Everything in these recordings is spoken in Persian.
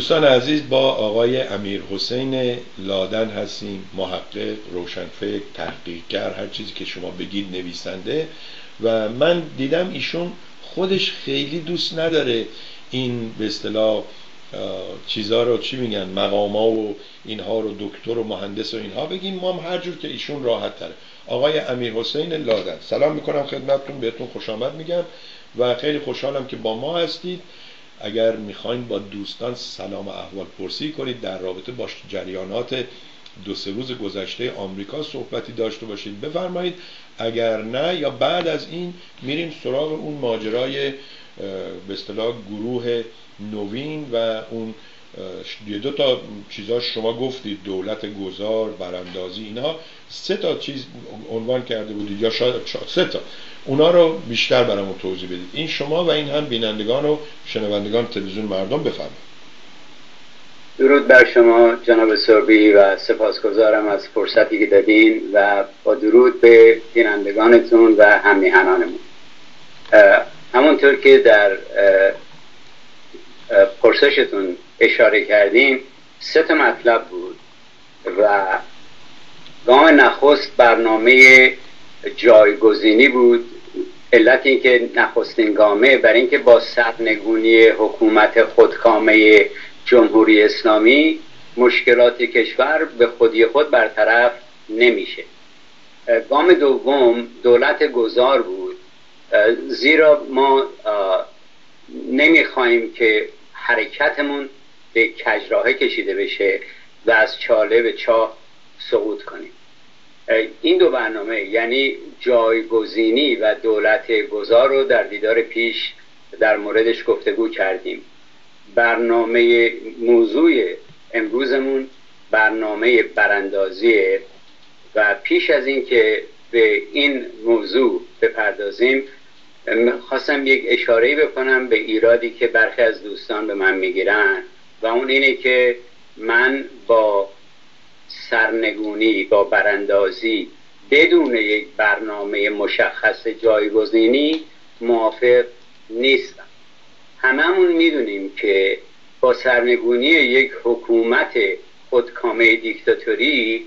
دوستان عزیز با آقای امیر حسین لادن هستیم محقق روشنفکر تحقیقگر هر چیزی که شما بگید نویسنده. و من دیدم ایشون خودش خیلی دوست نداره این به اصطلاح چیزها رو چی میگن مقاما و اینها رو دکتر و مهندس و اینها بگیم. ما هم هر جور که ایشون راحت تره. آقای امیر حسین لادن سلام می‌کنم خدمتتون بهتون خوش آمد میگم و خیلی خوشحالم که با ما هستید. اگر می‌خواین با دوستان سلام و احوال پرسی کنید در رابطه با جریانات دو سه روز گذشته آمریکا صحبتی داشته باشید. بفرمایید اگر نه یا بعد از این میریم سراغ اون ماجرای به اصطلاح گروه نوین و اون یه دو تا چیزا شما گفتید دولت گذار براندازی اینها. سه تا چیز عنوان کرده بودید یا شاید سه تا. اونا رو بیشتر برامون توضیح بدید. این شما و این هم بینندگان و شنوندگان تلویزیون مردم بفرمایید. درود بر شما جناب سربی و سپاسگزارم از فرصتی که دادین و با درود به بینندگانتون و همیهنانمون همونطور که در پرسشتون اشاره کردیم سه تا مطلب بود و گام نخست برنامه جایگزینی بود. علت اینکه نخستین گامه بر اینکه با سرنگونی حکومت خودکامه جمهوری اسلامی مشکلات کشور به خودی خود برطرف نمیشه. گام دوم دولت گذار بود. زیرا ما نمی‌خواهیم که حرکتمون به کجراه کشیده بشه و از چاله به چاه سقوط کنیم. این دو برنامه یعنی جایگزینی و دولت گذار رو در دیدار پیش در موردش گفتگو کردیم. برنامه موضوع امروزمون برنامه براندازیه و پیش از اینکه به این موضوع بپردازیم خواستم یک اشاره بکنم به ایرادی که برخی از دوستان به من می‌گیرن و اون اینه که من با سرنگونی با براندازی بدون یک برنامه مشخص جایگزینی موافق نیستم. هممون می‌دونیم که با سرنگونی یک حکومت خودکامه دیکتاتوری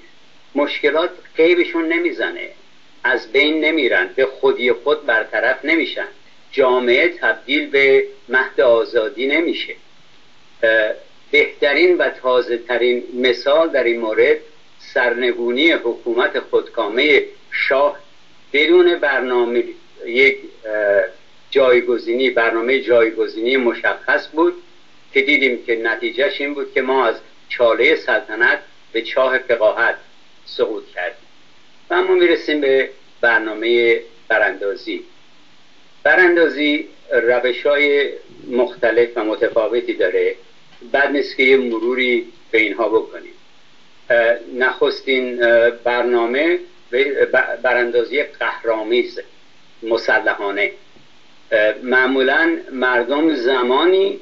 مشکلات قیبشون نمی‌زنه. از بین نمیرن به خودی خود برطرف نمیشن. جامعه تبدیل به مهد آزادی نمیشه. بهترین و تازه ترین مثال در این مورد سرنگونی حکومت خودکامه شاه بدون برنامه یک جایگزینی برنامه جایگزینی مشخص بود که دیدیم که نتیجهش این بود که ما از چاله سلطنت به چاه فقاهت سقوط کردیم. و اما می‌رسیم به برنامه براندازی. براندازی روش های مختلف و متفاوتی داره. بعد نیست که یه مروری به اینها بکنیم. نخستین برنامه براندازی قهرامیز مسلحانه. معمولا مردم زمانی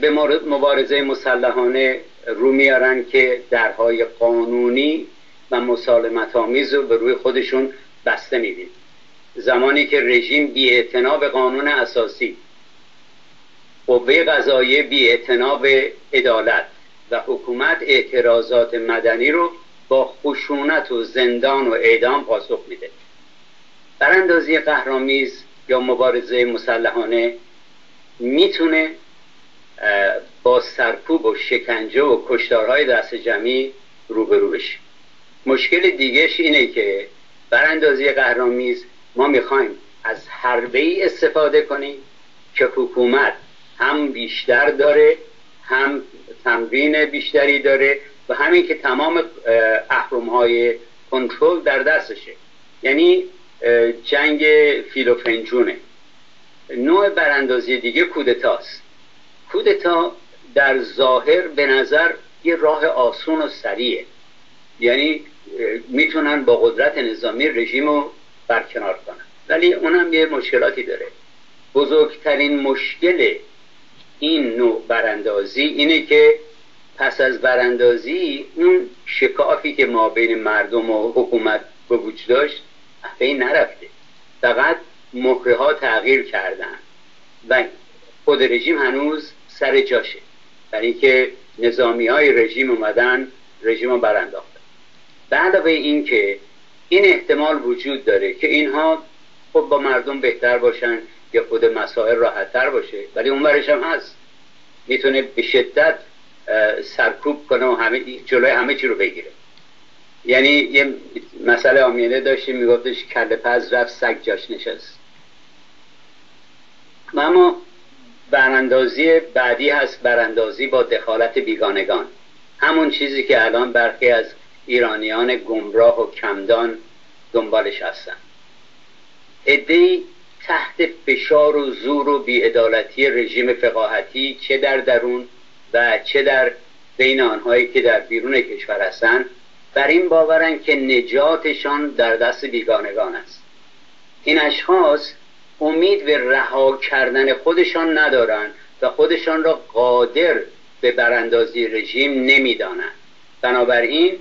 به مبارزه مسلحانه رو میارن که درهای قانونی و مسالمت آمیز رو به روی خودشون بسته میدین زمانی که رژیم بی به قانون اساسی قوه قضاییه بی به عدالت و حکومت اعتراضات مدنی رو با خشونت و زندان و اعدام پاسخ میده. براندازی قهرامیز یا مبارزه مسلحانه می‌تونه با سرکوب و شکنجه و کشتارهای دست جمعی روبرو بشه. مشکل دیگهش اینه که براندازی قهرامیز ما می‌خوایم از حربه ای استفاده کنیم که حکومت هم بیشتر داره هم تمرین بیشتری داره و همین که تمام احرام های کنترل در دستشه. یعنی جنگ فیلوفنجونه. نوع براندازی دیگه کودتاست. کودتا در ظاهر به نظر یه راه آسون و سریعه. یعنی می‌تونن با قدرت نظامی رژیم رو برکنار کنن. ولی اونم یه مشکلاتی داره. بزرگترین مشکل این نوع براندازی اینه که پس از براندازی اون شکافی که ما بین مردم و حکومت به وجود داشت این نرفته. فقط مهره ها تغییر کردن و خود رژیم هنوز سر جاشه. برای اینکه نظامی های رژیم اومدن رژیم رو برانداختن. به این که این احتمال وجود داره که اینها خب با مردم بهتر باشن یا خود مسائل راحتتر باشه. ولی اون هم هست. می‌تونه به شدت سرکوب کنه و همه جلوی همه چی رو بگیره. یعنی یه مسئله آمینه داشتیم میگفتش کله پز رفت سگ جاش نشست. اما براندازی بعدی هست براندازی با دخالت بیگانگان. همون چیزی که الان برخی از ایرانیان گمراه و کمدان دنبالش هستن. ادهی تحت فشار و زور و بیعدالتی رژیم فقاهتی چه در درون و چه در بین آنهایی که در بیرون کشور هستند بر این باورن که نجاتشان در دست بیگانگان است. این اشخاص امید به رها کردن خودشان ندارند و خودشان را قادر به براندازی رژیم نمی‌دانند. بنابراین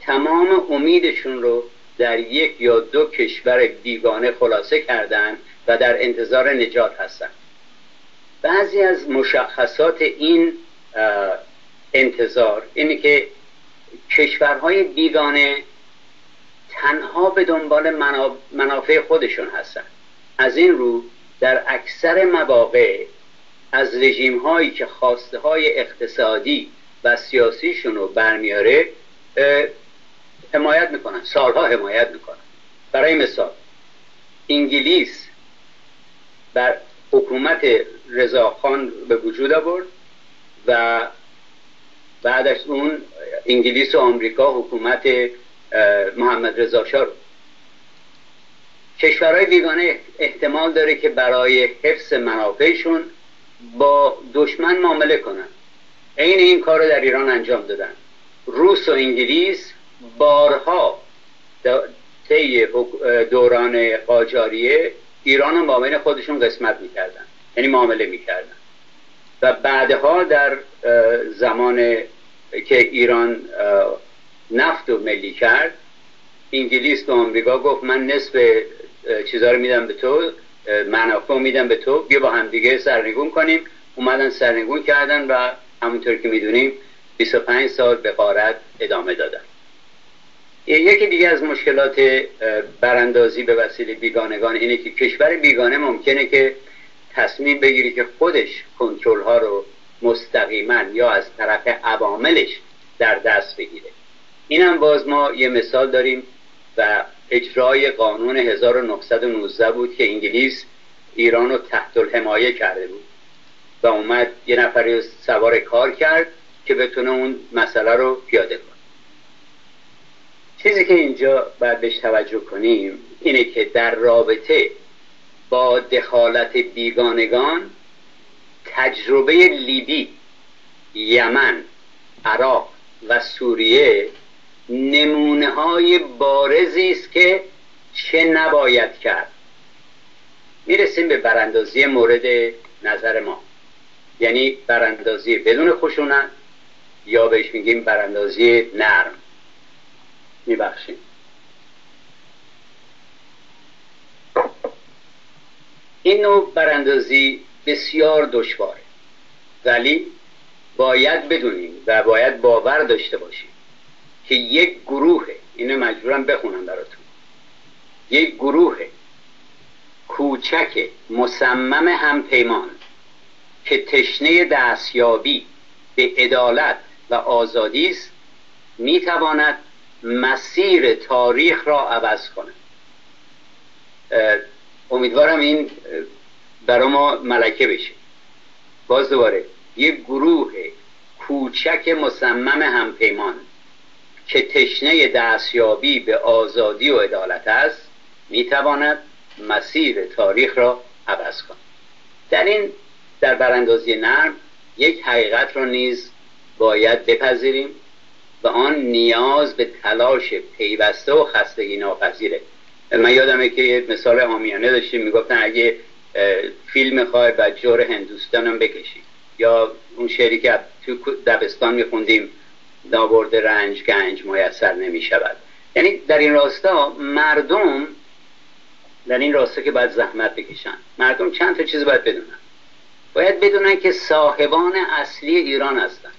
تمام امیدشون رو در یک یا دو کشور بیگانه خلاصه کردند و در انتظار نجات هستند بعضی از مشخصات این انتظار اینه که کشورهای بیگانه تنها به دنبال منافع خودشون هستن. از این رو در اکثر مواقع از رژیم هایی که خواسته های اقتصادی و سیاسیشون رو برمیاره حمایت می‌کنن. سالها حمایت می‌کنن. برای مثال انگلیس بر حکومت رضاخان به وجود آورد و بعدش اون انگلیس و آمریکا حکومت محمد رضا شاه کشورهای بیگانه احتمال داره که برای حفظ منافعشون با دشمن معامله کنن. عین این کار رو در ایران انجام دادن. روس و انگلیس بارها طی دوران قاجاریه ایران رو با خودشون قسمت می‌کردن. یعنی معامله می‌کردن. و بعدها در زمان که ایران نفت و ملی کرد انگلیس و آمریکا گفت من نصف چیزها رو میدم به تو منافع میدم به تو بیا با همدیگه سرنگون کنیم. اومدن سرنگون کردن و همونطور که می‌دونیم 25 سال به قارت ادامه دادن. یکی دیگه از مشکلات براندازی به وسیله بیگانگان اینه که کشور بیگانه ممکنه که تصمیم بگیری که خودش کنترل ها رو مستقیما یا از طرف عواملش در دست بگیره. این هم باز ما یه مثال داریم و اجرای قانون 1919 بود که انگلیس ایران رو تحت الحمایه کرده بود و اومد یه نفری سوار کار کرد که بتونه اون مسئله رو پیاده کنه. چیزی که اینجا باید بهش توجه کنیم اینه که در رابطه با دخالت بیگانگان تجربه لیبی یمن عراق و سوریه نمونه های بارزی است که چه نباید کرد. می‌رسیم به براندازی مورد نظر ما. یعنی براندازی بدون خشونت یا بهش میگیم براندازی نرم. میبخشیم. این نوع براندازی بسیار دشواره. ولی باید بدونیم و باید باور داشته باشیم که یک گروه اینو مجبورم بخونم براتون. یک گروه کوچک مصمم همپیمان که تشنه دستیابی به عدالت و آزادی است می‌تواند مسیر تاریخ را عوض کنه. امیدوارم این برای ما ملکه بشه. باز دوباره یک گروه کوچک مصمم همپیمان که تشنه دستیابی به آزادی و عدالت است می‌تواند مسیر تاریخ را عوض کند. در این در براندازی نرم یک حقیقت را نیز باید بپذیریم. و آن نیاز به تلاش پیوسته و خستگی ناپذیره. من یادمه که مثال آمیانه داشتیم می‌گفتن اگه فیلم خواهی و جور هندوستانم بکشید یا اون شعری که تو دبستان میخوندیم نابرد رنج گنج میسر نمی شود یعنی در این راستا مردم در این راستا که باید زحمت بکشن مردم چند تا چیز باید بدونن. باید بدونن که صاحبان اصلی ایران هستند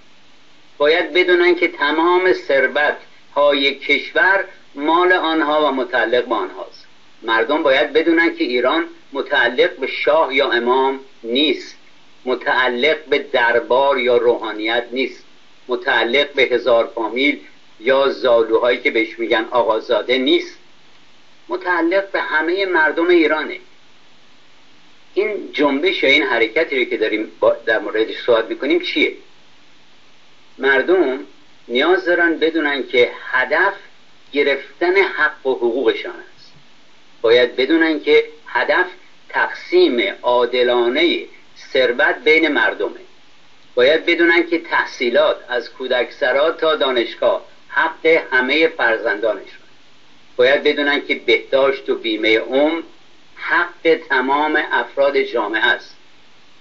باید بدونن که تمام ثروت های کشور مال آنها و متعلق به آنهاست. مردم باید بدونن که ایران متعلق به شاه یا امام نیست. متعلق به دربار یا روحانیت نیست. متعلق به هزار فامیل یا زالوهایی که بهش میگن آقازاده نیست. متعلق به همه مردم ایرانه. این جنبش یا این حرکتی که داریم در موردش صحبت می‌کنیم چیه؟ مردم نیاز دارن بدونن که هدف گرفتن حق و حقوقشان است. باید بدونن که هدف تقسیم عادلانه ثروت بین مردمه. باید بدونن که تحصیلات از کودکسرا تا دانشگاه حق همه فرزندانشون باید بدونن که بهداشت و بیمه عمر حق تمام افراد جامعه است.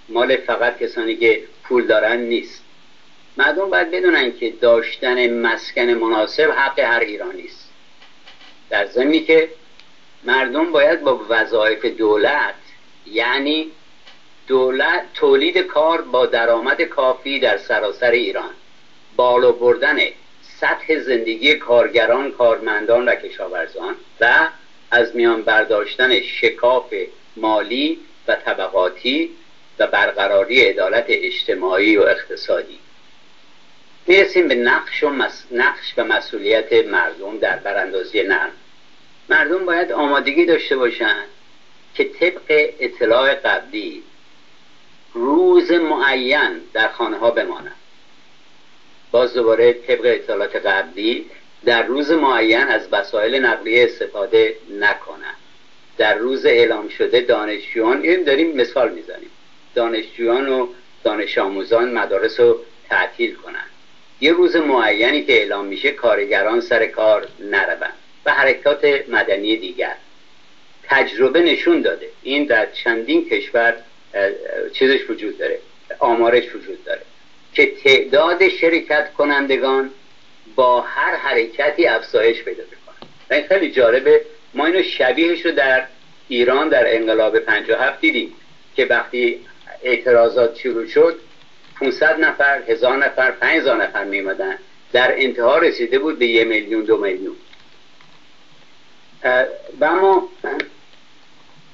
مال فقط کسانی که پول دارن نیست. مردم باید بدونن که داشتن مسکن مناسب حق هر ایرانی است. در زمینی که مردم باید با وظایف دولت یعنی دولت تولید کار با درآمد کافی در سراسر ایران بالا بردن سطح زندگی کارگران کارمندان و کشاورزان و از میان برداشتن شکاف مالی و طبقاتی و برقراری عدالت اجتماعی و اقتصادی. می‌رسیم به نقش و, نقش و مسئولیت مردم در براندازی نرم. مردم باید آمادگی داشته باشند که طبق اطلاع قبلی روز معین در خانه ها بمانند. باز دوباره طبق اطلاعات قبلی در روز معین از وسایل نقلیه استفاده نکنند. در روز اعلام شده دانشجویان این داریم مثال می‌زنیم. دانشجویان و دانش آموزان مدارس رو تعطیل کنند. یه روز معینی که اعلام میشه کارگران سر کار نروند و حرکات مدنی دیگر. تجربه نشون داده. این در چندین کشور چیزش وجود داره آمارش وجود داره که تعداد شرکت کنندگان با هر حرکتی افزایش پیدا می‌کنه. و این خیلی جالبه. ما اینو شبیهش رو در ایران در انقلاب 57 دیدیم که وقتی اعتراضات شروع شد 500 نفر هزار نفر 5000 نفر میمدن در انتها رسیده بود به یه میلیون دو میلیون. و اما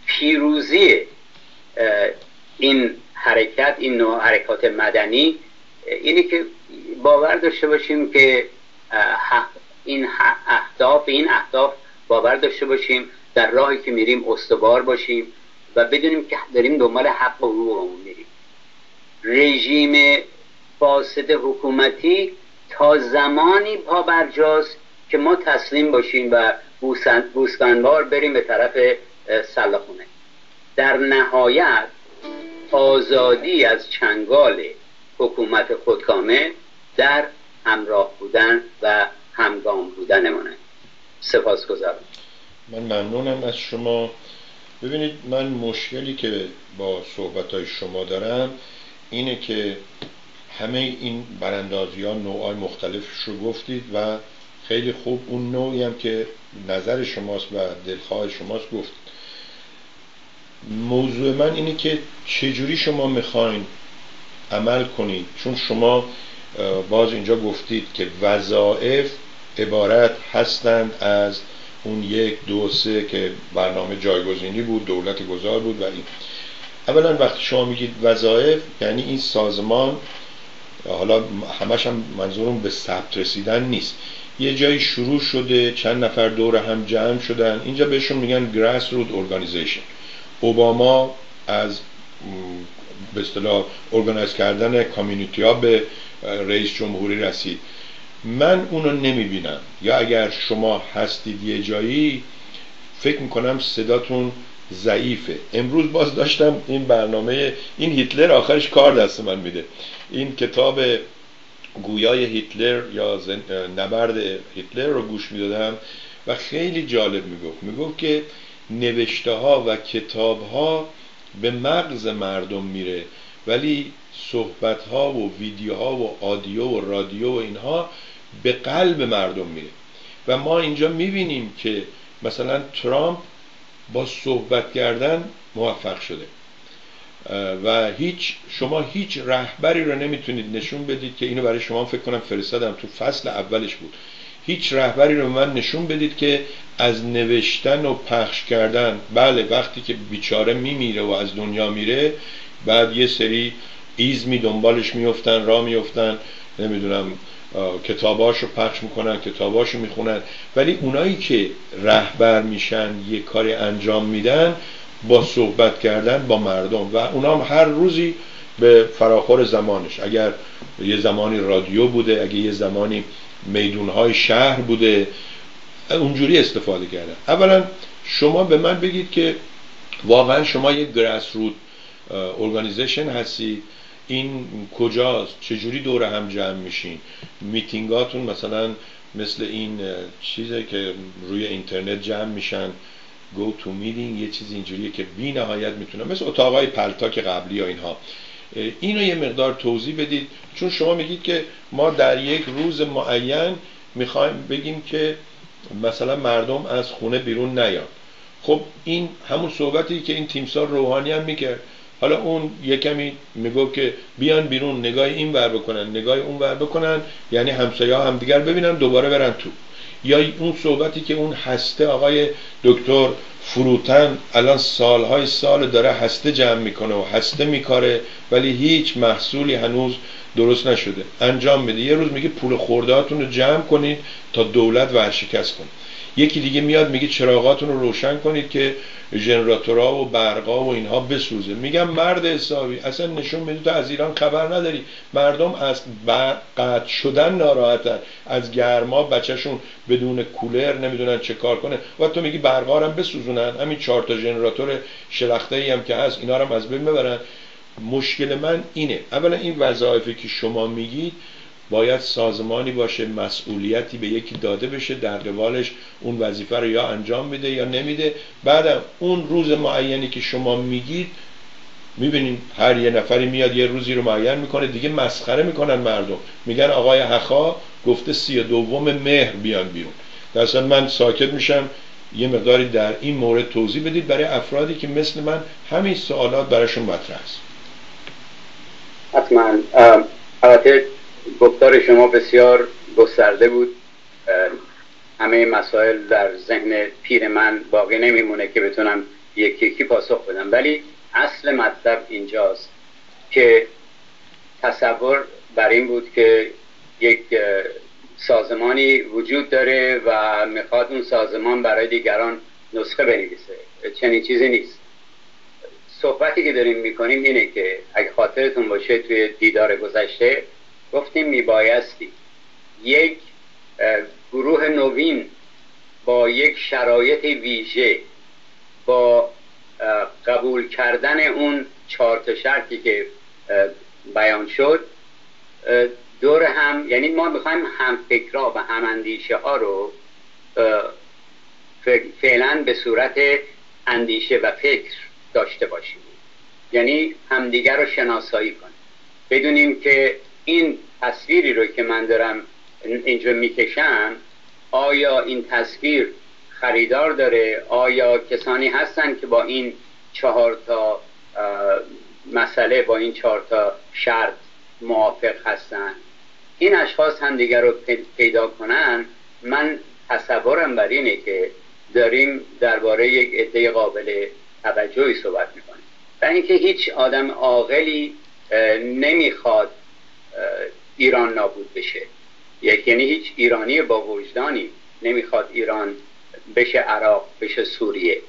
پیروزی این حرکت این نوع حرکات مدنی اینی که باور داشته باشیم که این اهداف این اهداف باور داشته باشیم. در راهی که میریم استوار باشیم و بدونیم که داریم دنبال حق و حقوقمون میریم رژیم فاسد حکومتی تا زمانی پا برجاست که ما تسلیم باشیم و بوستنبار بریم به طرف سلاخونه. در نهایت آزادی از چنگال حکومت خودکامه در همراه بودن و همگام بودنمونه سپاس گذارم من ممنونم از شما. ببینید من مشکلی که با صحبت های شما دارم اینه که همه این براندازی ها نوع مختلفش رو گفتید و خیلی خوب اون نوعی هم که نظر شماست و دلخواه شماست گفت. موضوع من اینه که چجوری شما می‌خواین عمل کنید؟ چون شما باز اینجا گفتید که وظائف عبارت هستند از اون یک دو سه که برنامه جایگزینی بود دولت گذار بود و این. اولا وقتی شما میگید وظایف یعنی این سازمان حالا همش هم منظورم به ثبت رسیدن نیست. یه جایی شروع شده چند نفر دور هم جمع شدن. اینجا بهشون میگن grass root organization. اوباما از به اصطلاح ارگانیز کردن کامیونیتی ها به رئیس جمهوری رسید. من اونو نمی‌بینم. یا اگر شما هستید یه جایی فکر می‌کنم صداتون ضعیفه. امروز باز داشتم این برنامه این هیتلر آخرش کار دست من میده. این کتاب گویای هیتلر یا نبرد هیتلر رو گوش می‌دادم و خیلی جالب می‌گفت. می‌گفت که نوشته ها و کتاب ها به مغز مردم میره ولی صحبت ها و ویدیوها و آدیو و رادیو و اینها به قلب مردم میره. و ما اینجا می‌بینیم که مثلا ترامپ با صحبت کردن موفق شده. و هیچ شما هیچ رهبری رو نمی‌تونید نشون بدید که اینو برای شما فکر کنم فرستادم. تو فصل اولش بود. هیچ رهبری رو من نشون بدید که از نوشتن و پخش کردن بله وقتی که بیچاره میمیره و از دنیا میره بعد یه سری ایزمی دنبالش میفتن را میفتن نمی‌دونم کتاباش رو پخش می‌کنن کتاباش رو می‌خونن. ولی اونایی که رهبر میشن یه کاری انجام میدن با صحبت کردن با مردم. و اونا هم هر روزی به فراخور زمانش. اگر یه زمانی رادیو بوده اگر یه زمانی میدونهای شهر بوده اونجوری استفاده کردن. اولا شما به من بگید که واقعا شما یه grassroots organization هستید. این کجاست؟ چجوری دور هم جمع میشین؟ میتینگاتون مثلا مثل این چیزی که روی اینترنت جمع میشن. GoToMeeting یه چیز اینجوریه که بی نهایت می‌تونه مثل اتاقای پلتاک قبلی یا اینها. اینو یه مقدار توضیح بدید. چون شما میگید که ما در یک روز معین می‌خوایم بگیم که مثلا مردم از خونه بیرون نیان. خب این همون صحبتی که این تیمسار روحانی هم می‌کرد. حالا اون یه کمی میگو که بیان بیرون نگاه این ور بکنن نگاه اون ور بکنن یعنی همسایه هم دیگر ببینن دوباره برن تو. یا اون صحبتی که اون هسته آقای دکتر فروتن الان سالهای سال داره هسته جمع می‌کنه و هسته میکاره ولی هیچ محصولی هنوز درست نشده. انجام میده. یه روز میگه پول خوردهاتون رو جمع کنید تا دولت ورشکست کنید یکی دیگه میاد میگه چراغاتون رو روشن کنید که ژنراتورها و برقا و اینها بسوزه. میگم مرد حسابی اصلا نشون میده تو از ایران خبر نداری. مردم از قطع شدن ناراحتن. از گرما بچهشون بدون کولر نمی‌دونن چه کار کنه. و تو میگی برقا هم بسوزونن. همین چهار تا ژنراتور شلخته ای هم که هست اینا رو هم از بین ببرن. مشکل من اینه. اولا این وظایفی که شما میگید باید سازمانی باشه مسئولیتی به یکی داده بشه در قبالش اون وظیفه رو یا انجام میده یا نمیده. بعدم اون روز معینی که شما میگید می‌بینیم هر یه نفری میاد یه روزی رو معین می‌کنه دیگه مسخره می‌کنن مردم. میگن آقای حخا گفته سی دوم مهر بیان بیرون. درصد من ساکت میشم. یه مقداری در این مورد توضیح بدید برای افرادی که مثل من همین سوالات براشون مطرح است. حتما. گفتار شما بسیار گسترده بود. همه مسائل در ذهن پیر من باقی نمیمونه که بتونم یکی یکی پاسخ بدم. ولی اصل مطلب اینجاست که تصور بر این بود که یک سازمانی وجود داره و می‌خواد اون سازمان برای دیگران نسخه بنویسه. چنین چیزی نیست. صحبتی که داریم می‌کنیم اینه که اگه خاطرتون باشه توی دیدار گذشته گفتیم میبایستی. یک گروه نوین با یک شرایط ویژه با قبول کردن اون چهار شرطی که بیان شد. دور هم یعنی ما می‌خوایم هم فکرها و هم اندیشه ها رو فعلا به صورت اندیشه و فکر داشته باشیم. یعنی همدیگر رو شناسایی کنیم. بدونیم که این تصویری رو که من دارم اینجا می‌کشم آیا این تصویر خریدار داره؟ آیا کسانی هستن که با این چهار تا مسئله با این چهار تا شرط موافق هستن؟ این اشخاص هم دیگر رو پیدا کنن. من تصورم بر اینه که داریم درباره یک عده قابل توجهی صحبت می‌کنیم. و اینکه هیچ آدم عاقلی نمی‌خواد ایران نابود بشه. یعنی هیچ ایرانی با وجدانی نمی‌خواد ایران بشه عراق بشه سوریه.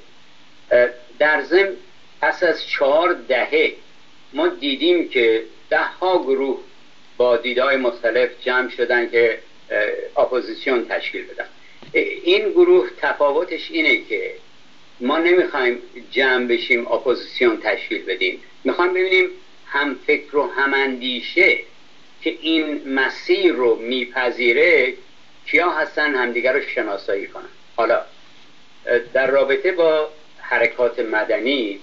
در ضمن پس از چهار دهه ما دیدیم که ده ها گروه با دیدهای مختلف جمع شدن که اپوزیسیون تشکیل بدن. این گروه تفاوتش اینه که ما نمی‌خوایم جمع بشیم اپوزیسیون تشکیل بدیم. می‌خوایم ببینیم هم فکر و هم اندیشه که این مسیر رو میپذیره کیا هستن همدیگر رو شناسایی کنن. حالا در رابطه با حرکات مدنی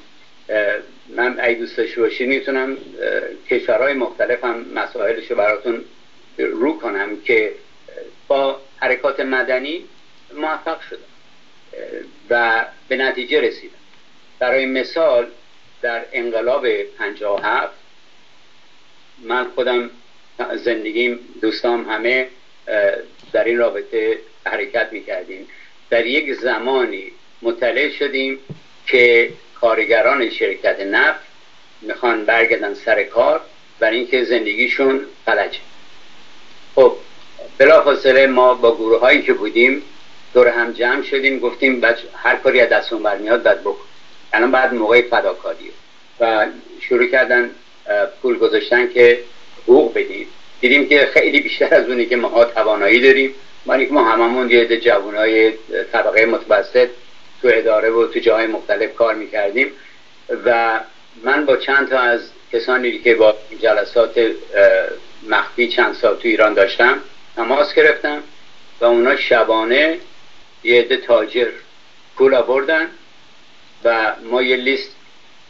من ای دوست داشته باشید می‌تونم کشورهای مختلف هم مسائلش رو براتون رو کنم که با حرکات مدنی موفق شدن و به نتیجه رسیدن. برای مثال در انقلاب 57 من خودم زندگیم دوستام همه در این رابطه حرکت می‌کردیم. در یک زمانی مطلع شدیم که کارگران شرکت نفت می‌خوان برگردن سر کار برای اینکه زندگیشون فلجه خب بلافاصله ما با گروه هایی که بودیم دور هم جمع شدیم گفتیم هر کاری از دستون برمیاد باید بکن. الان بعد موقع فداکاری و شروع کردن پول گذاشتن که حقوق بدیم. دیدیم که خیلی بیشتر از اونی که ما توانایی داریم. ما ما هممون یه جوانای طبقه متوسط تو اداره و تو جای مختلف کار می‌کردیم و من با چند تا از کسانی که با جلسات مخفی چند سال تو ایران داشتم تماس گرفتم و اونا شبانه یه عده تاجر پول آوردن و ما یه لیست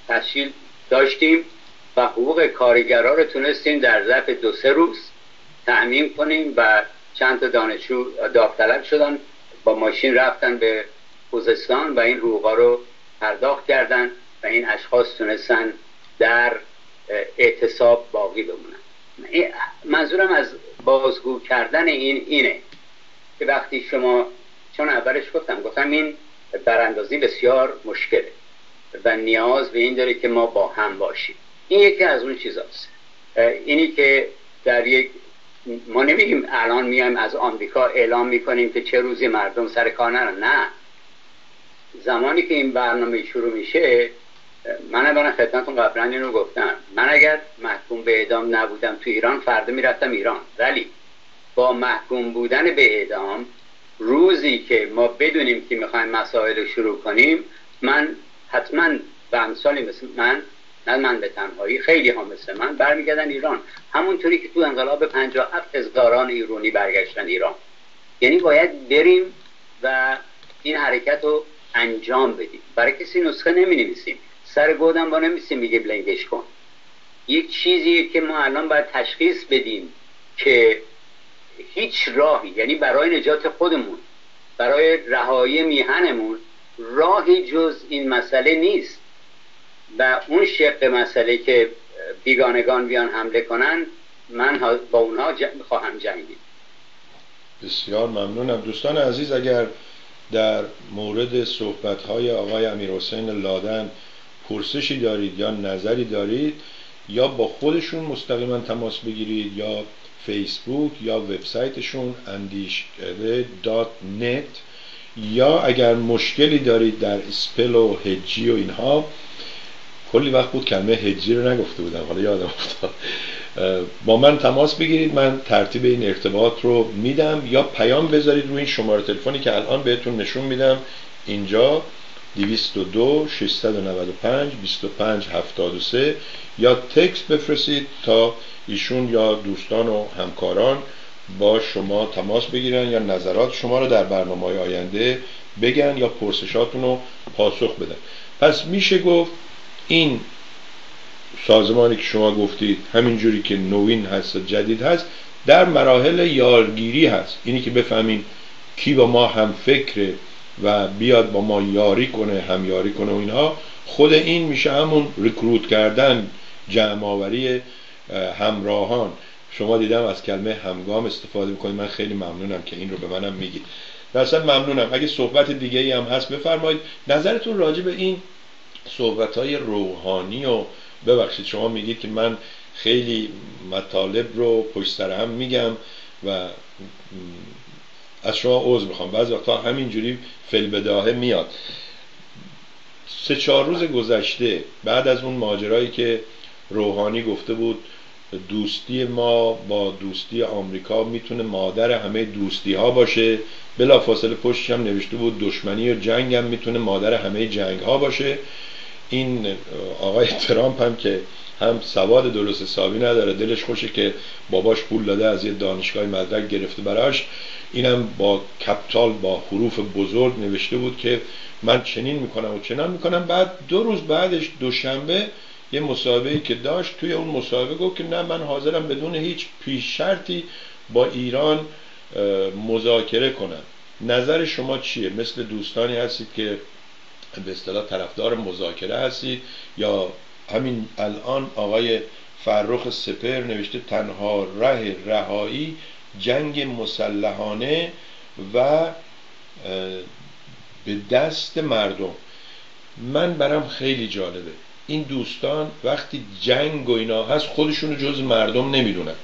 تشکیل داشتیم. و حقوق کارگرا رو تونستیم در ظرف دو سه روز تعمین کنیم و چند تا دانشجو داوطلب شدن با ماشین رفتن به خوزستان و این حقوقا رو پرداخت کردن و این اشخاص تونستن در اعتصاب باقی بمونن. منظورم از بازگو کردن این اینه که وقتی شما چون اولش گفتم گفتم این براندازی بسیار مشکله و نیاز به این داره که ما با هم باشیم. این یکی از اون چیزاست. اینی که در یک ما نمیگیم الان میایم از آمریکا اعلام می‌کنیم که چه روزی مردم سر کار نرن. نه. زمانی که این برنامه شروع میشه من الان خدمتتون قبلا اینو گفتم. من اگر محکوم به اعدام نبودم تو ایران فردا می‌رفتم ایران. ولی با محکوم بودن به اعدام روزی که ما بدونیم که می‌خوایم مسائل رو شروع کنیم من حتما به امثالی مثل من نه من به تنهایی خیلی ها مثل من برمیگردن ایران. همونطوری که تو انقلاب 57 هزاران ایرانی برگشتن ایران. یعنی باید بریم و این حرکت رو انجام بدیم. برای کسی نسخه نمی نویسیم سر گودم با نمیسیم میگه بلنگش کن. یک چیزیه که ما الان باید تشخیص بدیم که هیچ راهی یعنی برای نجات خودمون برای رهایی میهنمون راهی جز این مسئله نیست. و اون شق مسئله که بیگانگان بیان حمله کنن من با اونها خواهم جنگید. بسیار ممنونم. دوستان عزیز اگر در مورد صحبت های آقای امیر حسین لادن پرسشی دارید یا نظری دارید یا با خودشون مستقیما تماس بگیرید یا فیسبوک یا وبسایتشون اندیشکده دات نت یا اگر مشکلی دارید در اسپل و هجی و اینها کلی وقت بود کلمه هجی رو نگفته بودم حالا یادم افتاد. با من تماس بگیرید من ترتیب این ارتباط رو میدم یا پیام بذارید روی این شماره تلفنی که الان بهتون نشون میدم. اینجا 202 695 25 73 یا تکس بفرستید تا ایشون یا دوستان و همکاران با شما تماس بگیرن یا نظرات شما رو در برنامه های آینده بگن یا پرسشاتون رو پاسخ بدن. پس میشه گفت این سازمانی که شما گفتید همینجوری که نوین هست جدید هست در مراحل یارگیری هست. اینی که بفهمین کی با ما هم فکره و بیاد با ما یاری کنه هم یاری کنه و اینها خود این میشه همون ریکروت کردن جمع آوری همراهان. شما دیدم از کلمه همگام استفاده می‌کنید. من خیلی ممنونم که این رو به منم میگید. درصد ممنونم. اگه صحبت دیگه ای هم هست بفرمایید. نظرتون راجع به این صحبت های روحانی و ببخشید شما میگید که من خیلی مطالب رو پشت سر هم میگم و از شما عوض می‌خوام. بعض وقتا همینجوری فلبداهه میاد. سه چهار روز گذشته بعد از اون ماجرایی که روحانی گفته بود دوستی ما با دوستی آمریکا می‌تونه مادر همه دوستی ها باشه. بلا فاصله پشتش هم نوشته بود دشمنی و جنگ هم می‌تونه مادر همه جنگ ها باشه. این آقای ترامپ هم که هم سواد درست حسابی نداره دلش خوشه که باباش پول داده از یه دانشگاه مدرک گرفته براش. اینم با کپتال با حروف بزرگ نوشته بود که من چنین می‌کنم و چنان می‌کنم. بعد دو روز بعدش دوشنبه یه مصاحبه که داشت توی اون مصاحبه گفت که نه من حاضرم بدون هیچ پیش شرطی با ایران مذاکره کنم. نظر شما چیه؟ مثل دوستانی هستید که به اصطلاح طرفدار مذاکره هستید یا همین الان آقای فرخ سپر نوشته تنها ره رهایی جنگ مسلحانه و به دست مردم. من برم خیلی جالبه. این دوستان وقتی جنگ و اینا هست خودشونو جز مردم نمی‌دونن.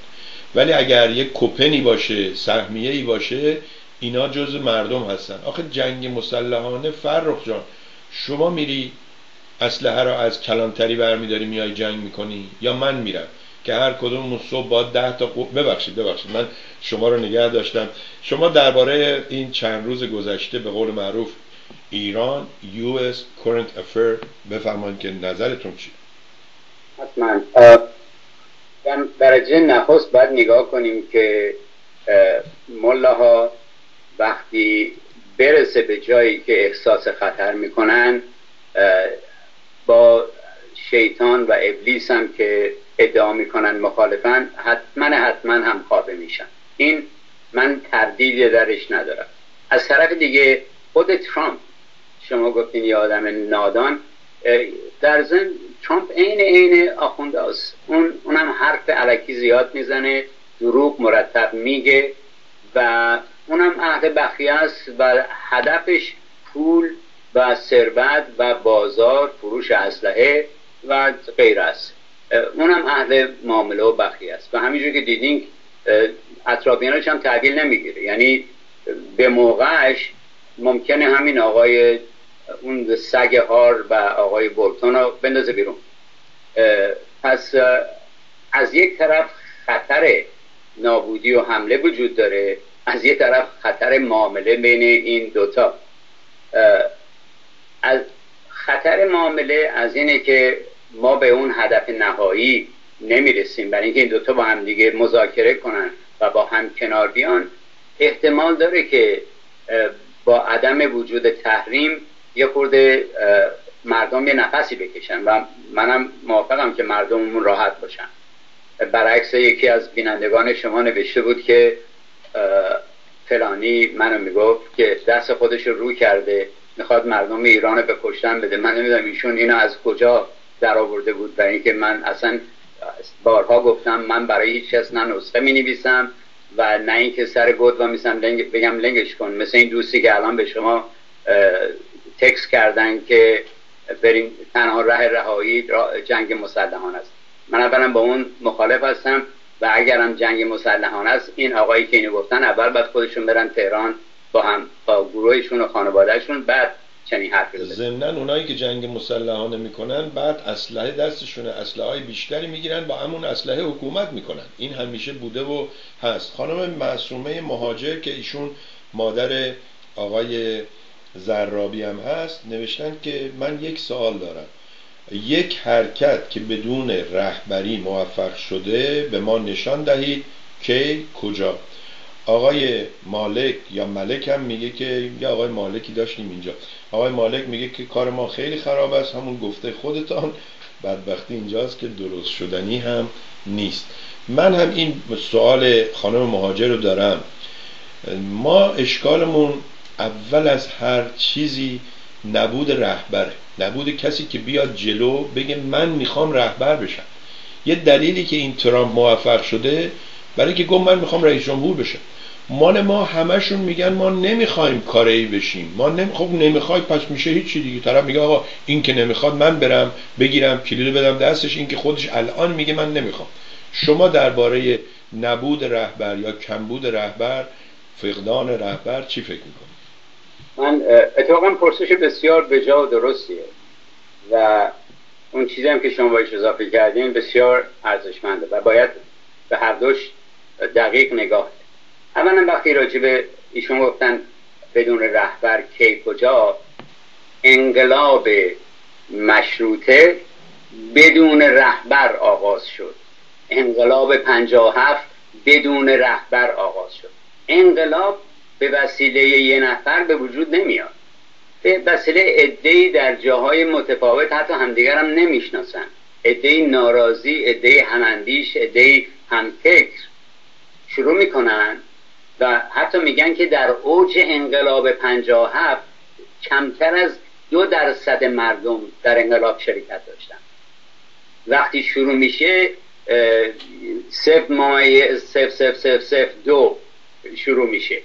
ولی اگر یک کپنی باشه سهمیه ای باشه اینا جز مردم هستن. آخه جنگ مسلحانه فرخ جان شما میری اسلحه را از کلانتری برمیداری میای جنگ می‌کنی؟ یا من میرم؟ که هر کدوم صبح با ده تا ببخشید ببخشید. من شما رو نگه داشتم. شما درباره این چند روز گذشته به قول معروف ایران US Current Affair بفرمایید که نظرتون چی حتما. درجه نخست باید نگاه کنیم که ملاها وقتی برسه به جایی که احساس خطر می‌کنن با شیطان و ابلیس هم که ادعا می‌کنن مخالفن حتما حتما هم خوابه میشن. این من تردیدی درش ندارم. از طرف دیگه خود ترامپ شما گفتین یه آدم نادان در زن ترامپ عین عین آخونده است اون اونم حرف علکی زیاد می‌زنه دروغ مرتب میگه و اونم اهل بخیه است و هدفش پول و ثروت و بازار فروش اسلحه و غیر است اونم اهل معامله و بخیه است. و همینجور که دیدین اطرافیانش هم تحویل نمی‌گیره. یعنی به موقعش ممکنه همین آقای اون سگ هار و آقای بولتون رو بندازه بیرون. پس از یک طرف خطر نابودی و حمله وجود داره. از یک طرف خطر معامله بین این دوتا. از خطر معامله از اینه که ما به اون هدف نهایی نمی‌رسیم. برای اینکه این دوتا با هم دیگه مذاکره کنن و با هم کنار بیان احتمال داره که با عدم وجود تحریم یه خورده مردم یه نفسی بکشن و منم موافقم که مردممون راحت باشن. برعکس یکی از بینندگان شما نوشته بود که فلانی منو می‌گفت که دست خودش رو کرده می‌خواد مردم ایران رو به کشتن بده. من نمی‌دونم ایشون اینو از کجا در آورده بود برای اینکه من اصلا بارها گفتم من برای هیچ کس نه نسخه می نویسم و نه اینکه سر گود و میسم لنگ بگم لنگش کن. مثل این دوستی که الان به شما تکس کردن که بریم تنها راه رهایی جنگ مسلحانه است. من اولا با اون مخالف هستم. و اگرم جنگ مسلحانه است این آقایی که اینو گفتن اول باید خودشون برن تهران با هم با گروهشون و خانوادهشون بعد چنین حرفی ضمن اونایی که جنگ مسلحانه می‌کنن بعد اسلحه دستشونه اسلحه های بیشتری می‌گیرن با همون اسلحه حکومت می‌کنن. این همیشه بوده و هست. خانم معصومه مهاجر که ایشون مادر آقای زرابی هم هست نوشتن که من یک سوال دارم. یک حرکت که بدون رهبری موفق شده به ما نشان دهید که کجا. آقای مالک یا ملک هم میگه که یا آقای مالکی داشتیم اینجا. آقای مالک میگه که کار ما خیلی خراب است همون گفته خودتان. بدبختی اینجاست که درست شدنی هم نیست. من هم این سوال خانم مهاجر رو دارم. ما اشکالمون اول از هر چیزی نبود رهبره. نبود کسی که بیاد جلو بگه من می‌خوام رهبر بشم. یه دلیلی که این ترامپ موفق شده برای که گفت من می‌خوام رئیس جمهور بشم. مال ما همشون میگن ما نمی‌خوایم کاری بشیم. ما نمی... خب نمی‌خوای پس میشه هیچی دیگه. طرف میگه آقا این که نمی‌خواد من برم بگیرم کلیدو بدم دستش. این که خودش الان میگه من نمی‌خوام. شما درباره نبود رهبر یا کمبود رهبر فقدان رهبر چی فکر می‌کنید؟ من اتفاقا پرسش بسیار بجا و درستیه و اون چیزی هم که شما باش اضافه کردین بسیار ارزشمنده و باید به هر دوش دقیق نگاه اولا وقتی راجع به ایشون گفتن بدون رهبر کی کجا انقلاب مشروطه بدون رهبر آغاز شد. انقلاب پنجاه هفت بدون رهبر آغاز شد. انقلاب به وسیله یه نفر به وجود نمیاد. به وسیله ادهی در جاهای متفاوت حتی همدیگر هم نمی‌شناسن. ادهی ناراضی ادهی هماندیش ادهی همفکر شروع می‌کنن و حتی میگن که در اوج انقلاب 57 کمتر از دو درصد مردم در انقلاب شرکت داشتن. وقتی شروع میشه صفر مایه صفر صفر صفر صفر دو شروع میشه.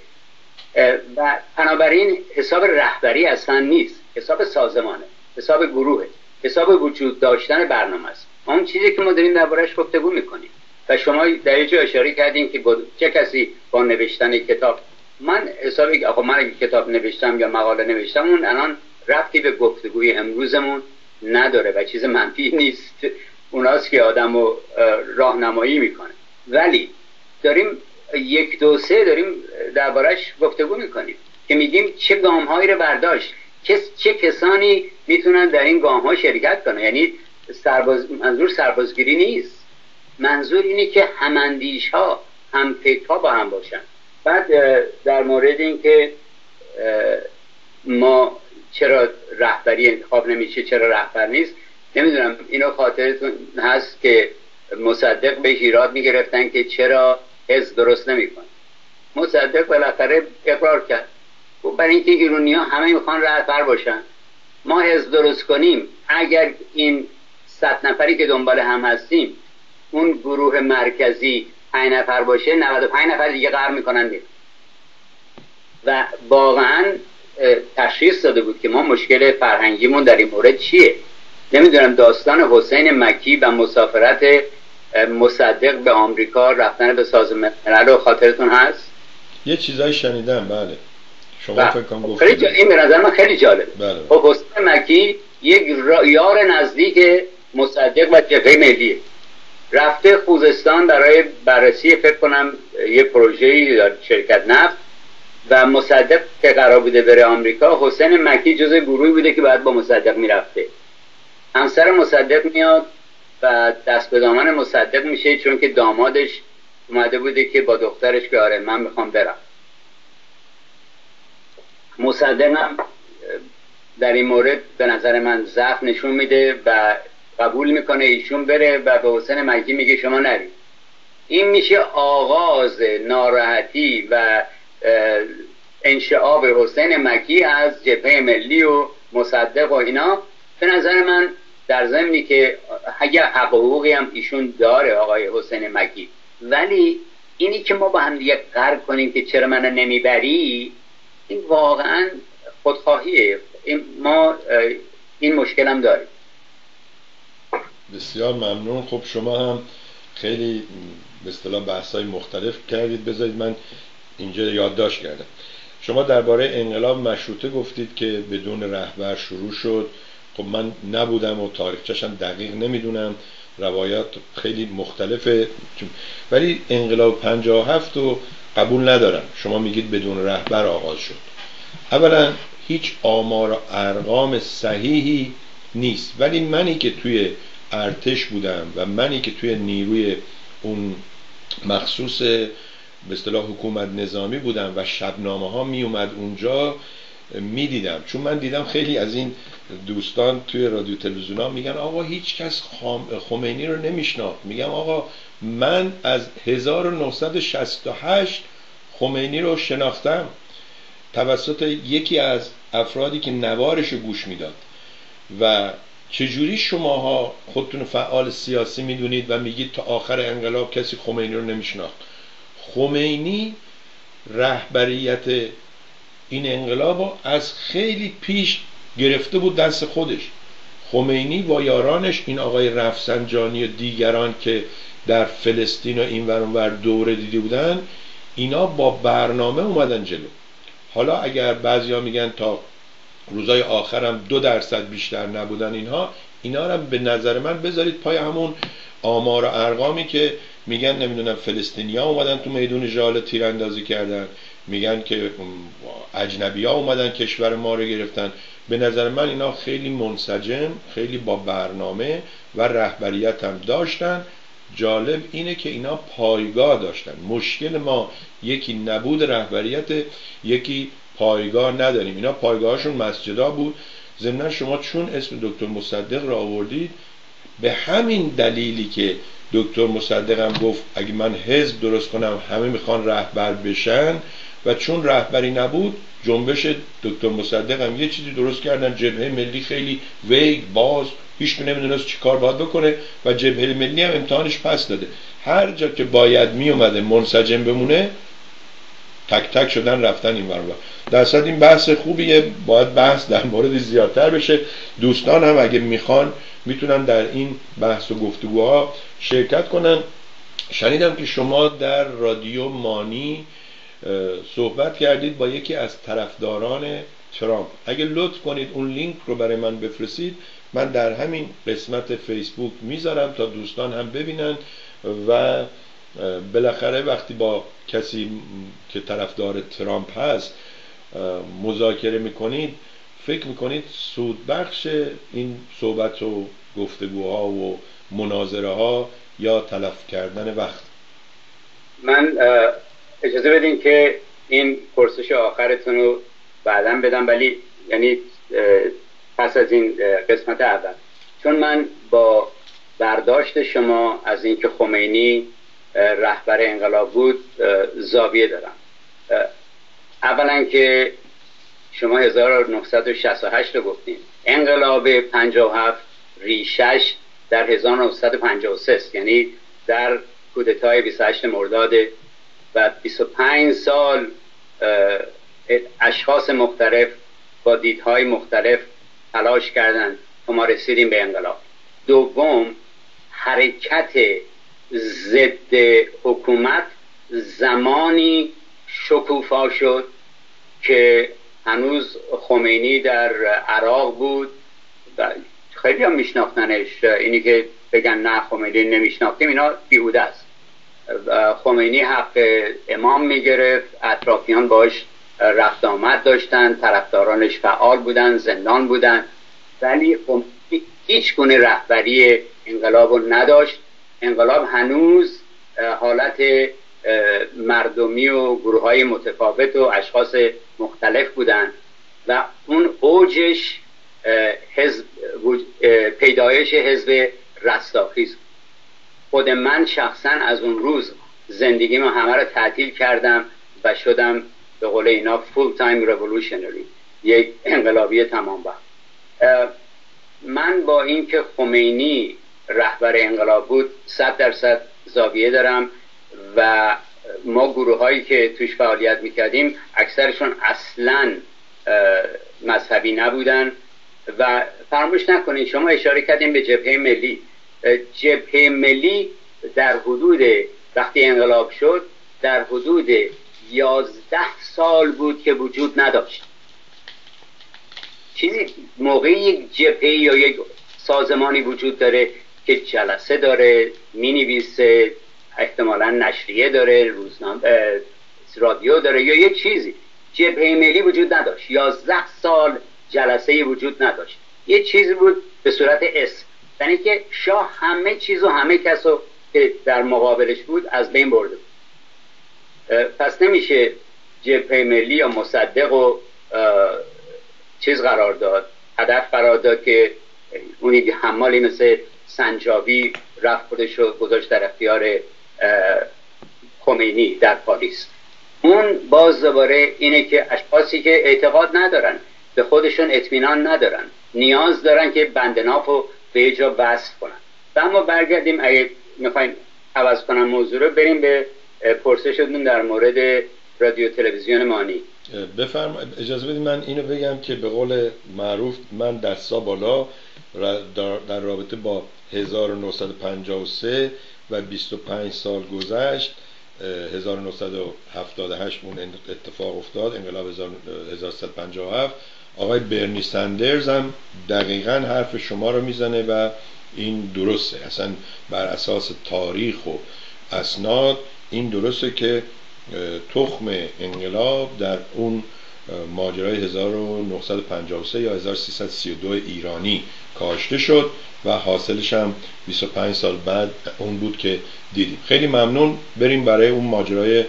و بنابراین حساب رهبری اصلا نیست. حساب سازمانه حساب گروهه حساب وجود داشتن برنامه است. اون چیزی که ما داریم دربارهش گفتگو می‌کنیم. و شما در جای اشاره کردین که چه کسی با نوشتن کتاب. من حسابی آقا من اگه کتاب نوشتم یا مقاله نوشتم اون الان رفتی به گفتگوی امروزمون نداره و چیز منفی نیست. اوناست که آدم رو راهنمایی می‌کنه. ولی داریم یک دو سه داریم دربارش گفتگو می‌کنیم که میگیم چه گام هایی رو برداشت. چه کسانی می‌تونن در این گام ها شرکت کنن؟ یعنی سرباز منظور سربازگیری نیست. منظور اینه که هماندیش ها هم ها با هم باشن. بعد در مورد اینکه ما چرا رهبری انتخاب نمیشه چرا رهبر نیست نمی‌دونم. اینو خاطرتون هست که مصدق به ایراد می‌گرفتن که چرا حزب درست نمیکن مصدق بالاخره اقرار کرد. و برای اینکه ایرونی ها همه می‌خوان رهبر باشن. ما حزب درست کنیم. اگر این صد نفری که دنبال هم هستیم اون گروه مرکزی پنج نفر باشه 95 نفر دیگه قرار می‌کنن و واقعا تشخیص داده بود که ما مشکل فرهنگیمون در این مورد چیه. نمی‌دونم داستان حسین مکی و مسافرت مصدق به آمریکا رفتن به سازمان ملل خاطرتون هست؟ یه چیزایی شنیدم بله. شما فکر کنم خیلی این به نظر من خیلی جالب. بله. خب حسین مکی یک یار نزدیک مصدق و جبهه ملیه. رفته خوزستان برای بررسی فکر کنم یه پروژه شرکت نفت و مصدق که قرار بوده بره آمریکا. حسین مکی جز گروهی بوده که بعد با مصدق می‌رفته. همسر مصدق میاد و دست به دامن مصدق میشه چون که دامادش اومده بوده که با دخترش که آره من می‌خوام برم. مصدق هم در این مورد به نظر من ضعف نشون میده و قبول می‌کنه ایشون بره و به حسین مکی میگه شما نرید. این میشه آغاز ناراحتی و انشعاب حسین مکی از جبهه ملی و مصدق و اینا. به نظر من در ضمنی که اگر حق حقوقی هم ایشون داره آقای حسین مکی ولی اینی که ما با هم دیگه قرار کنیم که چرا منو نمی‌بری این واقعا خودخواهیه. ما این مشکل هم داریم بسیار ممنون. خب شما هم خیلی به اصطلاح بحث های مختلف کردید. بذارید من اینجا یادداشت کردم. شما درباره انقلاب مشروطه گفتید که بدون رهبر شروع شد. خب من نبودم و تاریخچشم دقیق نمی‌دونم. روایات خیلی مختلفه. ولی انقلاب 57 رو قبول ندارم. شما میگید بدون رهبر آغاز شد. اولا هیچ آمار و ارقام صحیحی نیست. ولی منی که توی ارتش بودم و منی که توی نیروی اون مخصوص به اصطلاح حکومت نظامی بودم و شبنامه ها می اومد اونجا می‌دیدم. چون من دیدم خیلی از این دوستان توی رادیو تلویزیون میگن آقا هیچ کس خمینی رو نمیشناخت. میگم آقا من از 1968 خمینی رو شناختم. توسط یکی از افرادی که نوارش گوش می‌داد. و چجوری شماها خودتون فعال سیاسی می‌دونید و میگید تا آخر انقلاب کسی خمینی رو نمیشناخت؟ خمینی رهبریت این انقلاب از خیلی پیش گرفته بود دست خودش. خمینی و یارانش این آقای رفسنجانی و دیگران که در فلسطین و این ور دوره دیده بودن اینا با برنامه اومدن جلو. حالا اگر بعضیا میگن تا روزای آخرم دو درصد بیشتر نبودن اینها اینا رو به نظر من بذارید پای همون آمار و ارقامی که میگن نمی‌دونم فلسطینیا اومدن تو میدون ژال تیراندازی کردن. میگن که اجنبی ها اومدن کشور ما رو گرفتن. به نظر من اینا خیلی منسجم خیلی با برنامه و رهبریت هم داشتن. جالب اینه که اینا پایگاه داشتن. مشکل ما یکی نبود رهبریت یکی پایگاه نداریم. اینا پایگاهشون مسجدا بود. ضمن شما چون اسم دکتر مصدق را آوردید به همین دلیلی که دکتر مصدقم گفت اگه من حزب درست کنم همه می‌خوان رهبر بشن و چون رهبری نبود جنبش دکتر مصدق هم یه چیزی درست کردن. جبهه ملی خیلی ویگ باز هیچ نمی‌دونست چی کار باید بکنه و جبهه ملی هم امتحانش پس داده. هر جا که باید می اومده منسجم بمونه تک تک شدن رفتن این ور در این بحث خوبیه باید بحث در مورد زیادتر بشه. دوستان هم اگه می‌خوان می‌تونن در این بحث و گفتگوها شرکت کنن. شنیدم که شما در رادیو مانی صحبت کردید با یکی از طرفداران ترامپ. اگه لطف کنید اون لینک رو برای من بفرستید من در همین قسمت فیسبوک می‌ذارم تا دوستان هم ببینن و بالاخره وقتی با کسی که طرفدار ترامپ هست مذاکره می‌کنید فکر می‌کنید سودبخش این صحبت و گفتگوها و مناظره ها یا تلف کردن وقت؟ من اجازه بدین که این پرسش آخرتون رو بعدا بدم ولی یعنی پس از این قسمت اول. چون من با برداشت شما از اینکه خمینی رهبر انقلاب بود زاویه دارم. اولا که شما 1968 رو گفتیم انقلاب 57 ریشش در 1953 است. یعنی در کودتای 28 مرداد و 25 سال اشخاص مختلف با دیدهای مختلف تلاش کردند و ما رسیدیم به انقلاب. دوم حرکت ضد حکومت زمانی شکوفا شد که هنوز خمینی در عراق بود. خیلی هم میشناختنش. اینی که بگن نه خمینی نمیشناختیم اینا بیهوده است. خمینی حق امام می‌گرفت. اطرافیان باش رفت آمد داشتن طرفدارانش فعال بودن زندان بودن. ولی هیچ گونه رهبری انقلاب نداشت. انقلاب هنوز حالت مردمی و گروه های متفاوت و اشخاص مختلف بودن و اون اوجش حزب پیدایش حزب رستاخیز خود من شخصا از اون روز زندگی ما همه رو تعطیل کردم و شدم به قول اینا فول تایم revolutionary یک انقلابی تمام وقت. من با اینکه خمینی رهبر انقلاب بود صد درصد زاویه دارم و ما گروه هایی که توش فعالیت می‌کردیم اکثرشون اصلا مذهبی نبودن و فراموش نکنید شما اشاره کردیم به جبهه ملی. جبهه ملی در حدود وقتی انقلاب شد در حدود یازده سال بود که وجود نداشت. چیزی موقعی یک جبهه یا یک سازمانی وجود داره که جلسه داره می‌نویسه احتمالا نشریه داره روزنامه رادیو داره یا یک چیزی. جبهه ملی وجود نداشت. یازده سال جلسه وجود نداشت. یه چیزی بود به صورت اسم. یعنی که شاه همه چیز و همه کس رو که در مقابلش بود از بین برده بود. پس نمیشه جبهه ملی یا مصدق و چیز قرار داد. هدف قرار داد که اونی حمالی مثل سنجابی رفت خودش رو گذاشت در اختیار خمینی در پاریس. اون باز دوباره اینه که اشخاصی که اعتقاد ندارن به خودشون اطمینان ندارن. نیاز دارن که بندناف رو به جا وصل کنن. و اما برگردیم اگه می‌خوایم عوض کنم موضوع رو بریم به پرسشتون در مورد رادیو تلویزیون مانی. بفرم اجازه بدید من اینو بگم که به قول معروف من دستا بالا در رابطه با 1953 و 25 سال گذشت 1978 اون اتفاق افتاد انقلاب 1357 آقای برنی سندرز هم دقیقا حرف شما رو می‌زنه و این درسته. اصلا بر اساس تاریخ و اسناد این درسته که تخم انقلاب در اون ماجرای 1953 یا 1332 ایرانی کاشته شد و حاصلش هم 25 سال بعد اون بود که دیدیم. خیلی ممنون. بریم برای اون ماجرای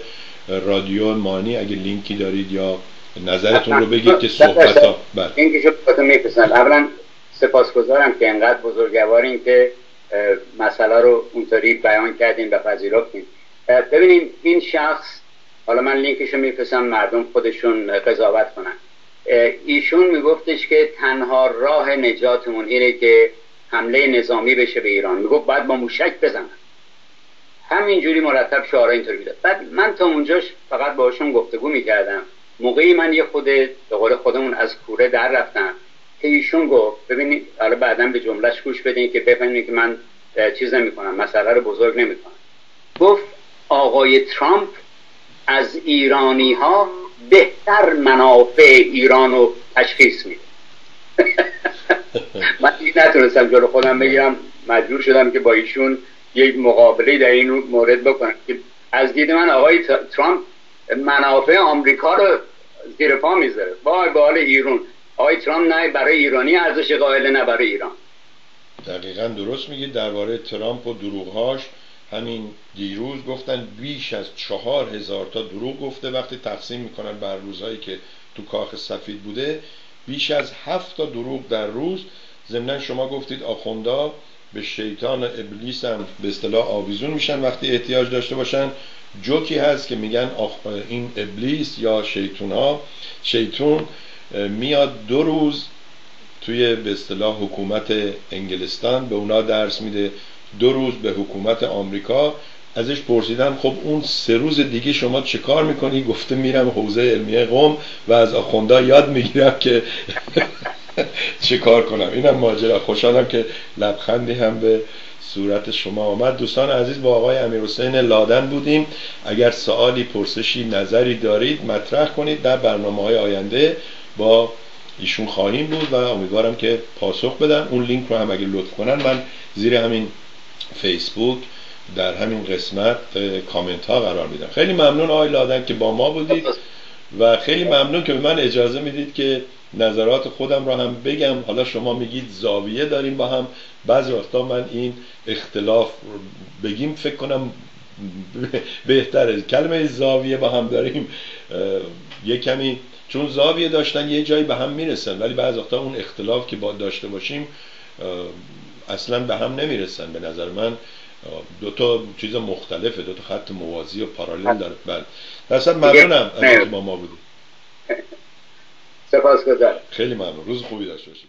رادیو مانی. اگه لینکی دارید یا نظرتون رو بگید که صحبت ها بله. این که میپسند اولا سپاسگزارم که انقدر بزرگواریم که مسئله رو اونطوری بیان کردیم و پذیرفتیم ببینیم این شخص حالا من لینکشو میفرستم مردم خودشون قضاوت کنن. ایشون میگفتش که تنها راه نجاتمون اینه که حمله نظامی بشه به ایران. می‌گفت باید با موشک بزنن. همینجوری مرتب شعارها اینطوری می‌داد. بعد من تا اونجاش فقط باشون گفتگو می‌کردم. موقعی من یه خود به قول خودمون از کوره در رفتم که ایشون گفت ببینید حالا بعدا به جملهش گوش بدین که بفهمید که من چیز نمی‌کنم مسئله رو بزرگ نمی‌کنم. گفت آقای ترامپ از ایرانی ها بهتر منافع ایران رو تشخیص میده. من نتونستم جلو خودم بگیرم مجبور شدم که با ایشون یک مقابله در این مورد بکنم. که از دید من آقای ترامپ منافع آمریکا رو زیر پا می‌ذاره. وای به حال ایران. آقای ترامپ نه برای ایرانی ارزش قائل نه برای ایران. دقیقا درست میگید. درباره ترامپ و دروغهاش همین دیروز گفتن بیش از چهار هزار تا دروغ گفته. وقتی تقسیم می‌کنن بر روزهایی که تو کاخ سفید بوده بیش از هفت تا دروغ در روز. ضمنا شما گفتید آخوندا به شیطان ابلیس هم به اصطلاح آویزون میشن وقتی احتیاج داشته باشن. جوکی هست که میگن این ابلیس یا شیطون ها شیطون میاد دو روز توی به اصطلاح حکومت انگلستان به اونا درس میده. دو روز به حکومت آمریکا. ازش پرسیدن خب اون سه روز دیگه شما چه کار می‌کنی؟ گفته میرم حوزه علمیه قوم و از آخوندا یاد می‌گیرم که چه کار کنم. اینم ماجرا. خوشحالم که لبخندی هم به صورت شما آمد. دوستان عزیز با آقای امیر حسین لادن بودیم. اگر سوالی پرسشی نظری دارید مطرح کنید. در برنامه های آینده با ایشون خواهیم بود و امیدوارم که پاسخ بدن. اون لینک رو هم اگه لطف کنن من زیر همین فیسبوک در همین قسمت کامنت ها قرار میدم. خیلی ممنون آقای لادن که با ما بودید و خیلی ممنون که به من اجازه می‌دید که نظرات خودم را هم بگم. حالا شما میگید زاویه داریم با هم. بعضی وقتا من این اختلاف بگیم فکر کنم بهتره. کلمه زاویه با هم داریم. یه کمی چون زاویه داشتن یه جایی به هم می‌رسن ولی بعض وقتا اون اختلاف که با داشته باشیم اصلا به هم نمی‌رسن به نظر من. دو تا چیز مختلفه دو تا خط موازی و پارالل داره. بله. درصد ممنونم از با ما بودید سپاس خیلی ممنون. روز خوبی داشته باشید.